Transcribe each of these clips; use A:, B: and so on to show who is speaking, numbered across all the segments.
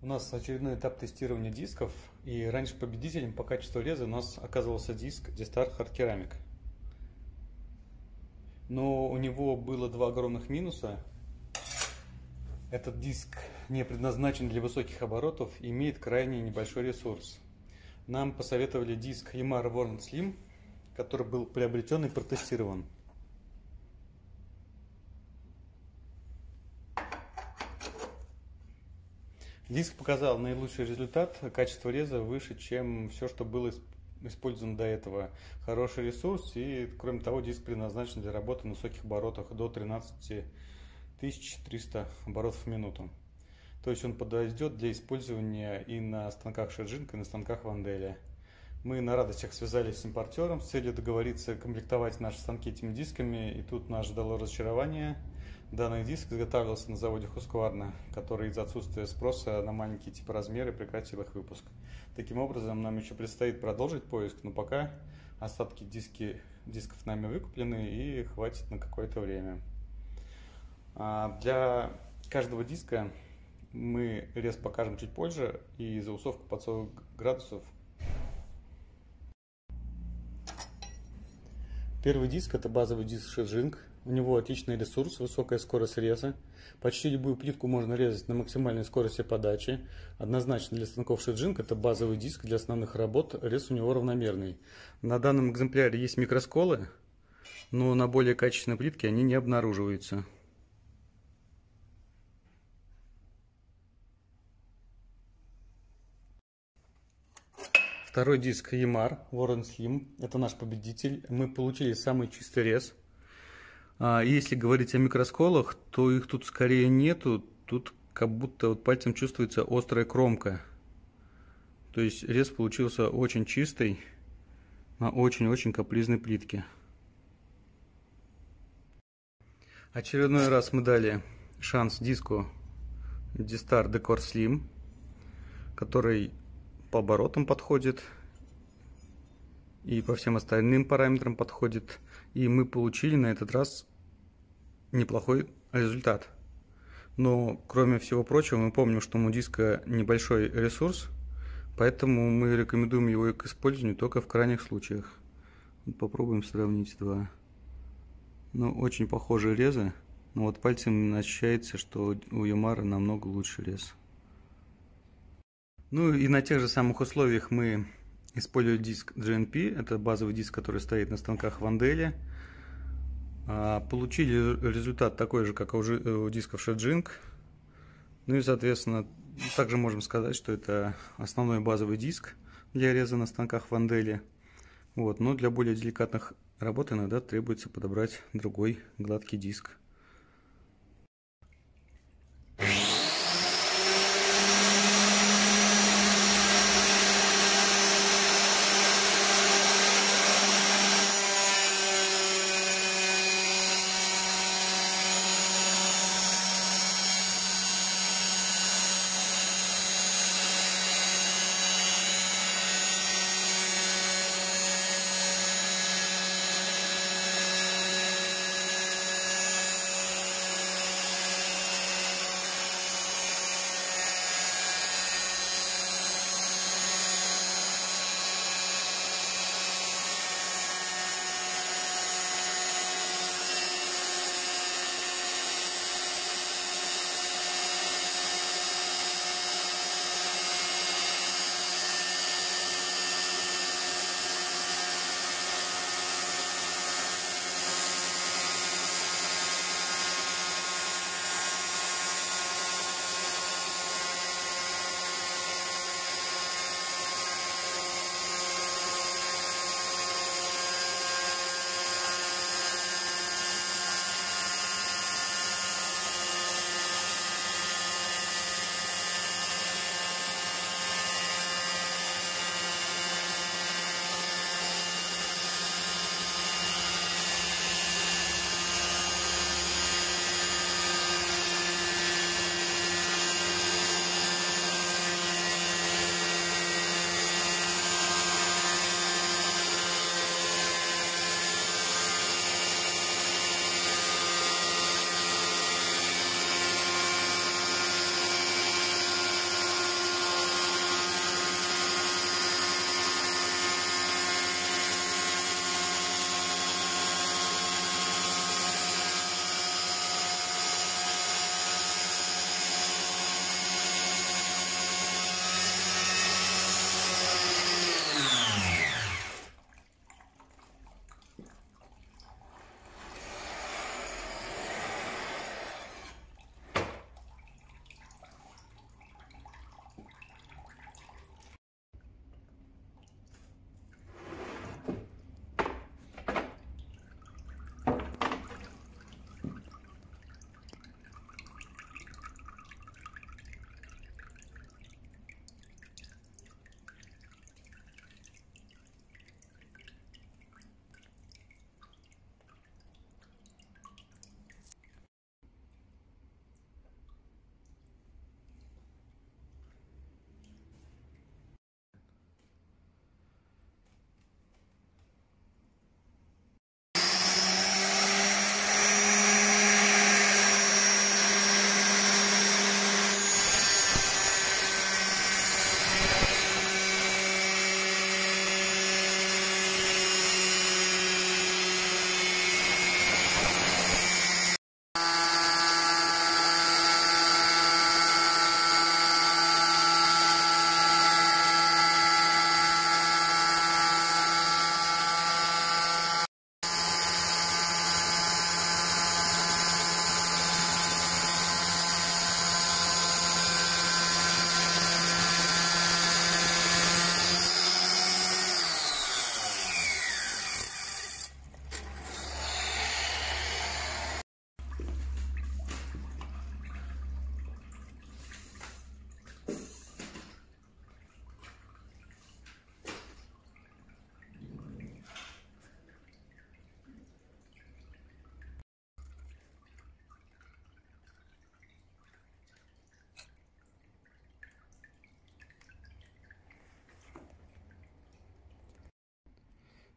A: У нас очередной этап тестирования дисков, и раньше победителем по качеству реза у нас оказывался диск D-Star Hard Ceramic. Но у него было два огромных минуса. Этот диск не предназначен для высоких оборотов и имеет крайне небольшой ресурс. Нам посоветовали диск Yamaha Warren Slim, который был приобретен и протестирован. Диск показал наилучший результат, качество реза выше, чем все, что было использовано до этого. Хороший ресурс и, кроме того, диск предназначен для работы на высоких оборотах до 13 300 оборотов в минуту. То есть он подойдет для использования и на станках Шеджинка, и на станках Ванделя. Мы на радостях связались с импортером с целью договориться комплектовать наши станки этими дисками, и тут нас ждало разочарование – Данный диск изготавливался на заводе Husqvarna, который из-за отсутствия спроса на маленькие типа размеры прекратил их выпуск. Таким образом, нам еще предстоит продолжить поиск, но пока остатки диски, дисков нами выкуплены и хватит на какое-то время. А для каждого диска мы рез покажем чуть позже и за усовку под 40 градусов. Первый диск это базовый диск Шеджинг у него отличный ресурс, высокая скорость реза. Почти любую плитку можно резать на максимальной скорости подачи. Однозначно для станков Шеджинг это базовый диск для основных работ, рез у него равномерный. На данном экземпляре есть микросколы, но на более качественной плитке они не обнаруживаются. Второй диск Ямар Warren Slim. Это наш победитель. Мы получили самый чистый рез. А если говорить о микросколах, то их тут скорее нету. Тут как будто вот пальцем чувствуется острая кромка. То есть рез получился очень чистый на очень-очень капризной плитке. Очередной раз мы дали шанс диску D-Star Decor Slim, который по оборотам подходит и по всем остальным параметрам подходит. И мы получили на этот раз неплохой результат. Но, кроме всего прочего, мы помним, что у диска небольшой ресурс, поэтому мы рекомендуем его к использованию только в крайних случаях. Попробуем сравнить два. Ну, очень похожие резы, но вот пальцем ощущается, что у Ямара намного лучше рез. Ну и на тех же самых условиях мы Использую диск GNP, это базовый диск, который стоит на станках Ванделя. Получили результат такой же, как у э, дисков Shedjing. Ну и, соответственно, также можем сказать, что это основной базовый диск для реза на станках Ванделя. Вот, но для более деликатных работ иногда требуется подобрать другой гладкий диск.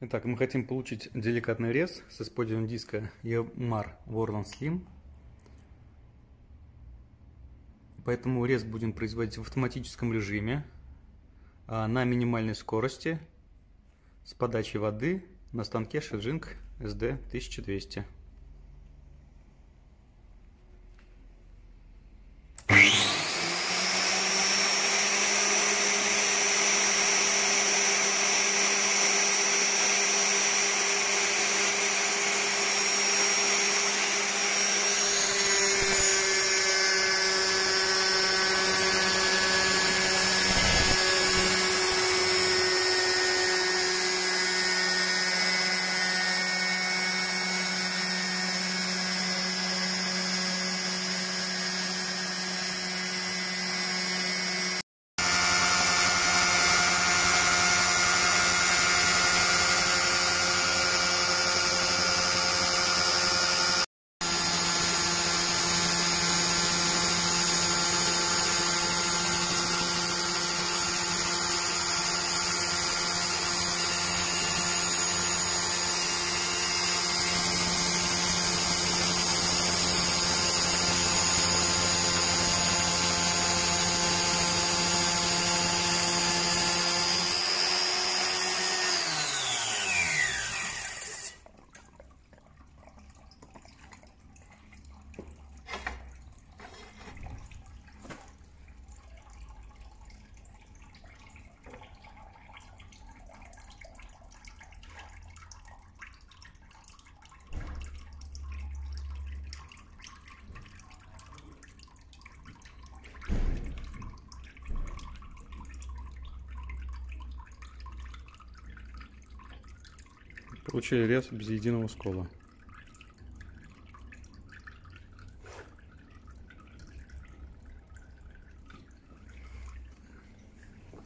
A: Итак, мы хотим получить деликатный рез с использованием диска EMAR Warland Slim. Поэтому рез будем производить в автоматическом режиме а, на минимальной скорости с подачей воды на станке Shijing SD1200. Получили рез без единого скола.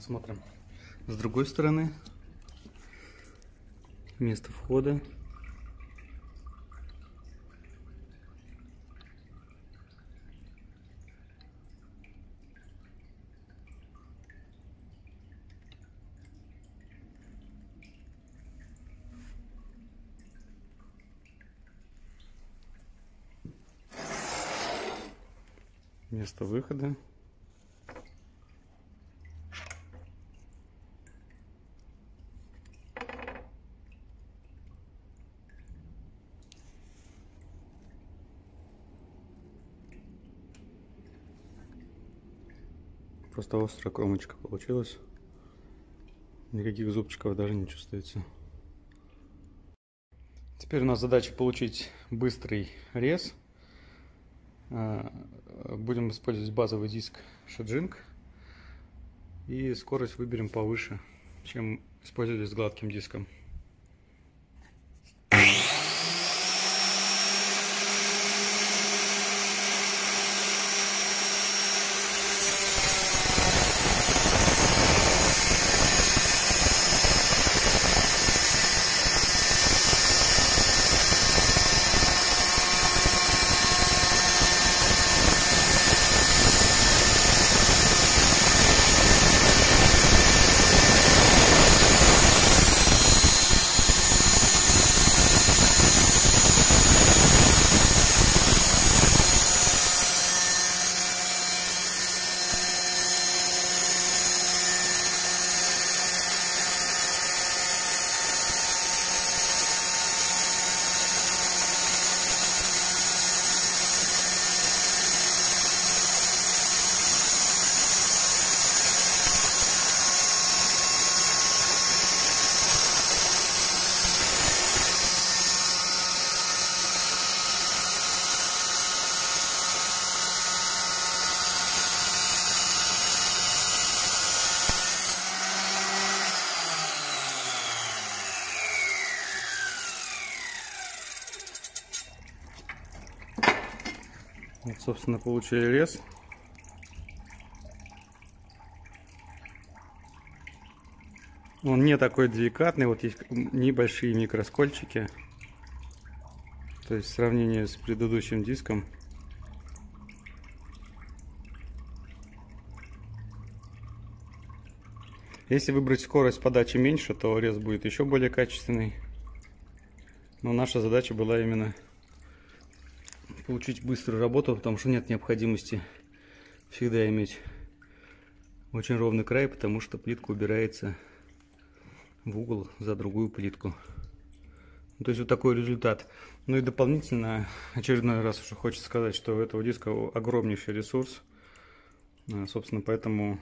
A: Смотрим. С другой стороны место входа место выхода. Просто острая кромочка получилась. Никаких зубчиков даже не чувствуется. Теперь у нас задача получить быстрый рез а, будем использовать базовый диск Shijing. И скорость выберем повыше, чем использовать с гладким диском. Собственно, получили лес. Он не такой деликатный, вот есть небольшие микроскольчики. То есть в сравнении с предыдущим диском. Если выбрать скорость подачи меньше, то рез будет еще более качественный. Но наша задача была именно получить быструю работу, потому что нет необходимости всегда иметь очень ровный край, потому что плитка убирается в угол за другую плитку. То есть вот такой результат. Ну и дополнительно, очередной раз уже хочется сказать, что у этого диска огромнейший ресурс. А, собственно, поэтому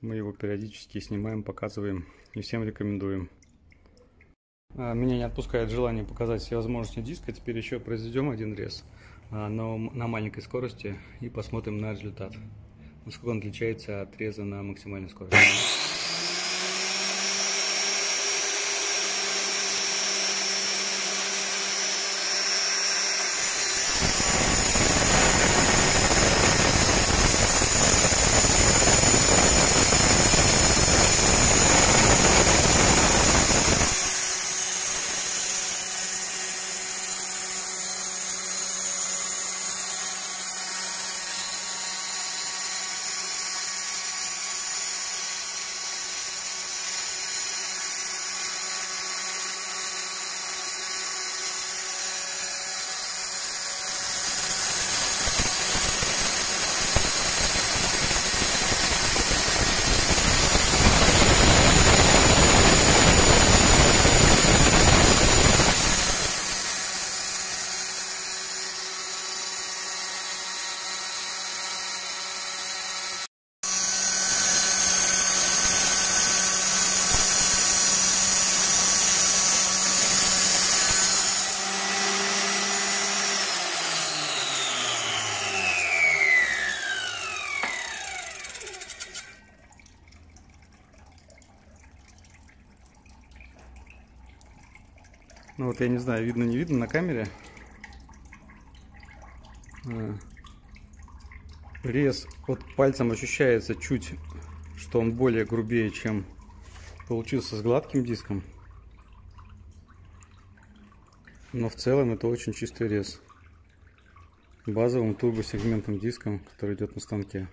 A: мы его периодически снимаем, показываем и всем рекомендуем. А, меня не отпускает желание показать все возможности диска. Теперь еще произведем один рез, а, но на маленькой скорости и посмотрим на результат. Насколько он отличается от реза на максимальной скорости. Ну вот я не знаю, видно не видно на камере. А. Рез под пальцем ощущается чуть, что он более грубее, чем получился с гладким диском. Но в целом это очень чистый рез. Базовым турбосегментным диском, который идет на станке.